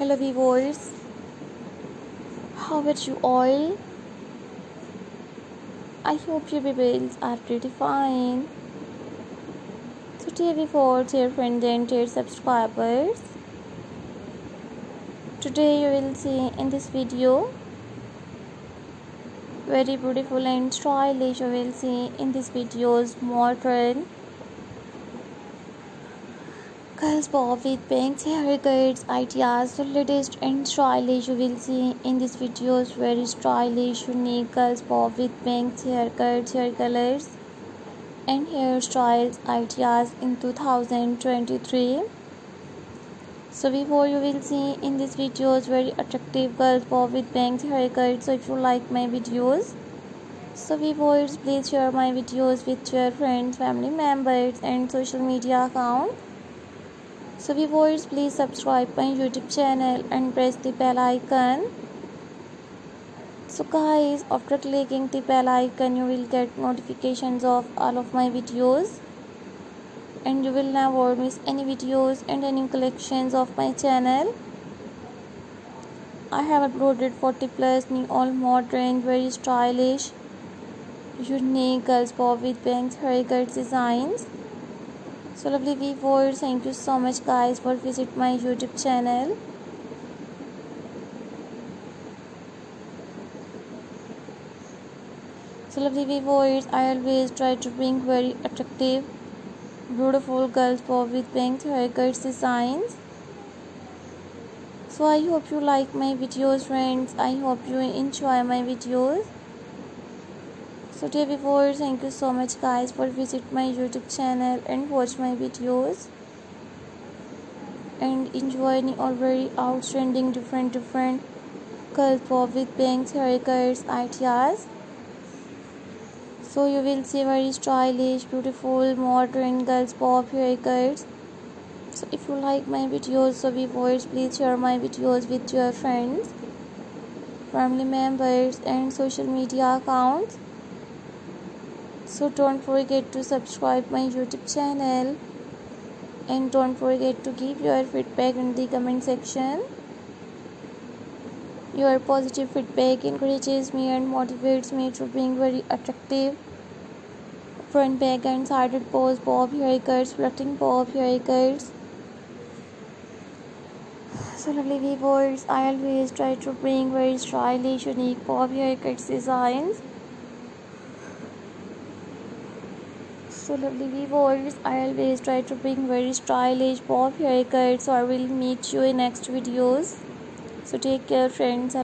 hello viewers. How are you all? I hope your babies are pretty fine. So dear viewers dear friends and dear subscribers today you will see in this video very beautiful and stylish you will see in this videos more modern Girls bob with bangs, haircuts, ideas, so latest and stylish you will see in this videos very stylish, unique girls bob with bangs, haircuts, hair colors and hairstyles ideas in 2023. So before you will see in this videos very attractive girls bob with bangs, haircuts. So if you like my videos, so viewers please share my videos with your friends, family members and social media account so viewers please subscribe my youtube channel and press the bell icon. So guys after clicking the bell icon you will get notifications of all of my videos. And you will never miss any videos and any collections of my channel. I have uploaded 40 plus new all modern very stylish unique girls bob with bangs haircut designs so lovely viewers thank you so much guys for visit my youtube channel. So lovely viewers i always try to bring very attractive beautiful girls for with pink haircuts designs. So i hope you like my videos friends. I hope you enjoy my videos so dear viewers thank you so much guys for visit my youtube channel and watch my videos. And enjoy any all very outstanding different different bob with bangs haircuts ideas so you will see very stylish beautiful modern girls bob haircuts so if you like my videos so viewers please share my videos with your friends family members and social media accounts so don't forget to subscribe my youtube channel. And don't forget to give your feedback in the comment section. Your positive feedback encourages me and motivates me to bring very attractive. Front back and sided pose bob haircuts flirting bob haircuts so lovely viewers i always try to bring very stylish unique bob haircuts designs so lovely viewers i always try to bring very stylish bob haircuts so i will meet you in next videos. So take care friends